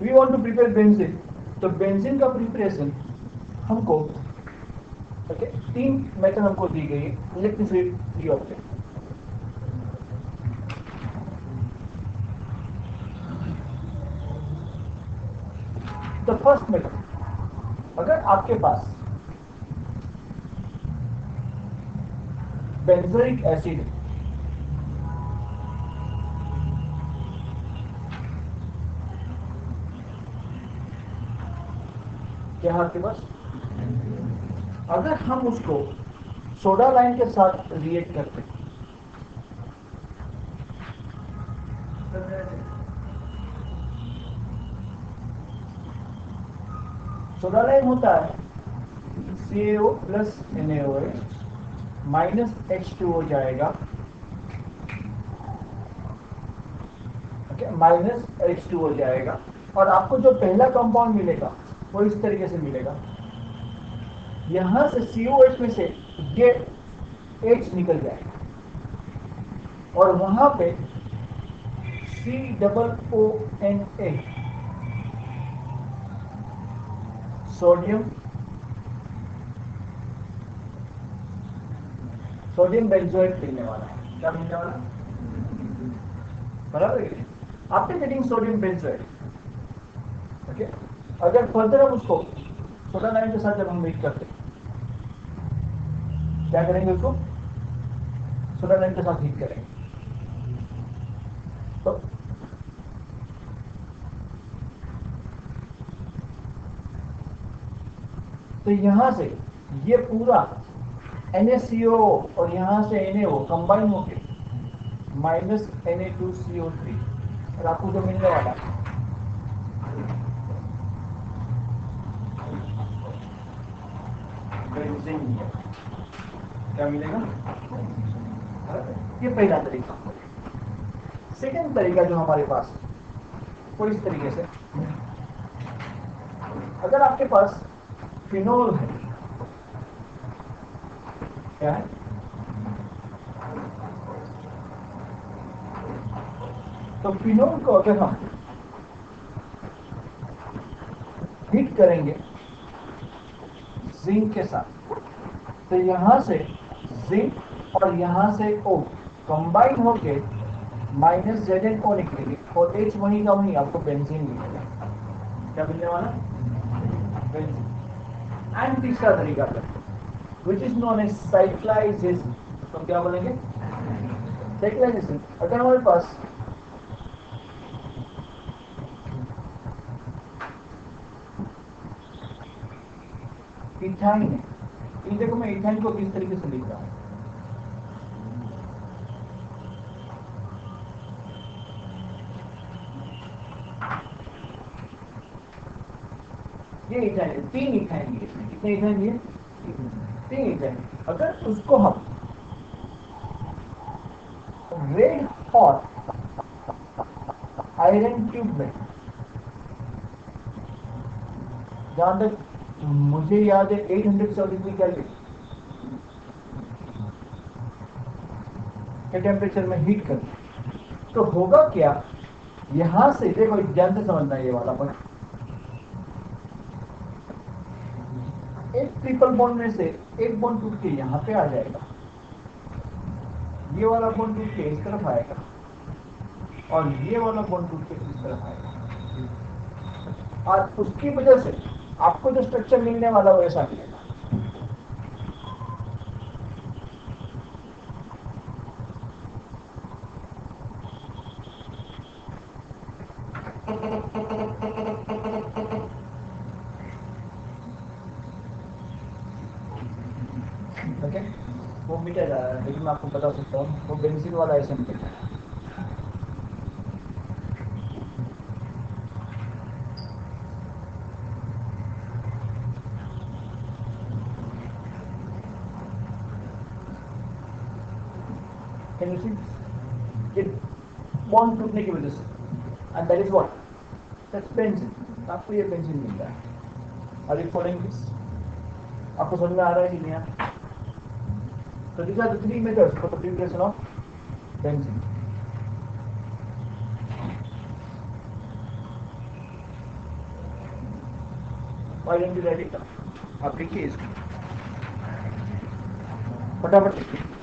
We want to prepare benzene तो benzene का preparation हमको ओके तीन मेथड हमको दी गई है electricity object the first method अगर आपके पास बेंजोइक एसिड क्या है आपके पास अगर हम उसको सोडा लाइन के साथ रिएक्ट करते हैं। सोडा लाइन होता है CaO plus NaOH minus H two हो जाएगा। माइनस एच टू हो जाएगा। और आपको जो पहला कंपाउंड मिलेगा वो इस तरीके से मिलेगा। यहाँ से सीओ एच में से ये एच निकल जाएगा और वहाँ पे C double O N A sodium. Sodium benzoate मिलने वाला है। क्या मिलने वाला? बराबर after getting sodium benzoate okay अगर फर्दर हम उसको सोडा लाइन के साथ जब हम मीट करते क्या करेंगे उसको? सोडा लाइन के साथ हीट करेंगे। तो तो यहाँ से ये पूरा NaCO और यहाँ से NaO कंबाइन होके माइनस Na2CO3 और आपको जो मिलने वाला है। बेंजीन क्या मिलेगा? ये पहला तरीका। सेकंड तरीका जो हमारे पास वो इस तरीके से। अगर आपके पास फिनोल है, क्या है? तो फिनोल को अगर हम हीट करेंगे जिंक के साथ। तो यहाँ से जिंक और यहाँ से ओ कंबाइन होके माइनस जेड एन ओ निकलेगी। और एच वही का वही आपको बेंजीन मिलेगा। क्या मिलने वाला? बेंजीन एंड तीसरा तरीका which is non age cyclization तो क्या बोलेंगे? साइक्लाइजेशन अगर हमारे पास इथाइन है। ये देखो मैं इथाइन को किस तरीके से लिख रहा हूँ। ये इथाइन है, तीन इथाइन लिए कितने इथाइन लिए तीन इथाइन अगर उसको हम रेड हॉट आयरन ट्यूब में जहाँ तक मुझे याद है एट हंड्रेड 873 कैलोरी के टेम्परेचर में हीट कर तो होगा क्या? यहाँ से देखो ध्यान से समझना ये वाला पॉइंट एक ट्रिपल बॉन्ड में से एक बॉन्ड टूट के यहाँ पे आ जाएगा. ये वाला बॉन्ड टूट के इस तरफ़ आएगा. और ये वाला बॉन्ड टूट के इस तरफ़ आएगा. और उसकी वजह से आपको जो स्ट्रक्चर मिलने वाला वो ऐसा मिलेगा ओके वो मिटा जा रहा है लेकिन मैं आपको बता सकता हूँ, वो बेंजीन वाला ऐसे मिटेगा Can you see? ये बॉन्ड टूटने की वजह से and that is what that's benzene आपको ये बेंजीन मिल रहा है आर यू फॉलोइंग दिस आपको समझ में आ रहा है कि नहीं आ So these are the three methods for the preparation of benzene. Why don't you write it down? आप लिखिए इसको फटाफट लिखिए